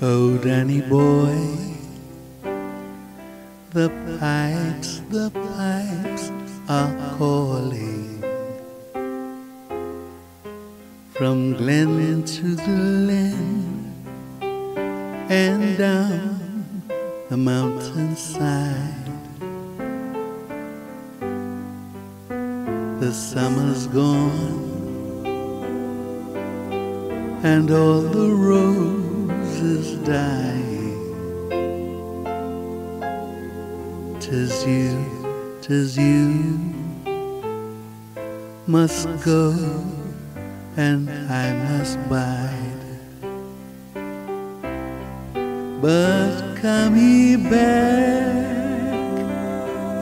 Oh, Danny boy, the pipes, the pipes are calling from glen to the glen and down the mountainside. The summer's gone and all the roses dying. Tis you, tis you must go, and I must bide. But come ye back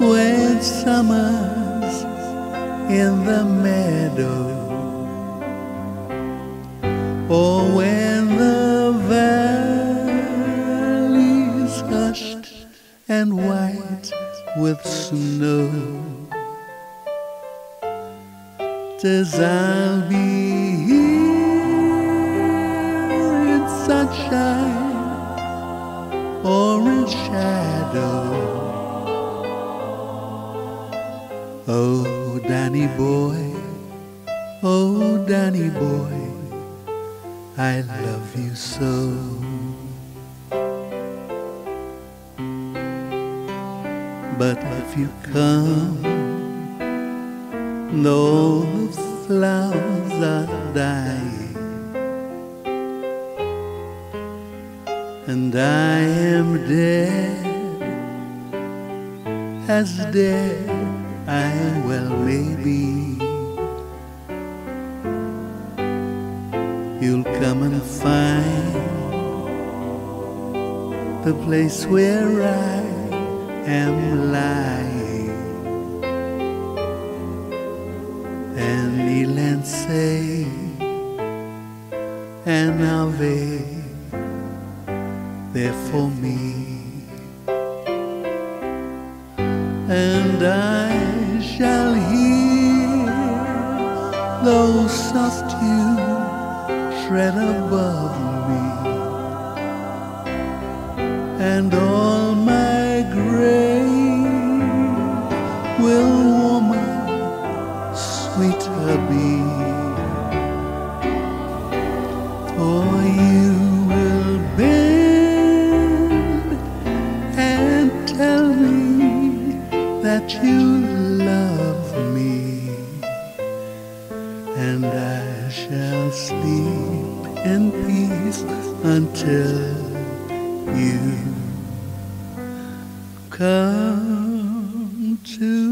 when summer's in the meadow or when and white with snow. Tis I'll be here in sunshine or in shadow. Oh, Danny boy, oh, Danny boy. I love you so. But if you come, the flowers are dying, and I am dead, as dead I well may be. you'll come and find the place where I am lying. And kneel and Ave there for me. And I shall hear those soft tunes tread above me, and all my grave will sweeter be. For oh, you will bend and tell me that you love me, and I shall sleep in peace until you come to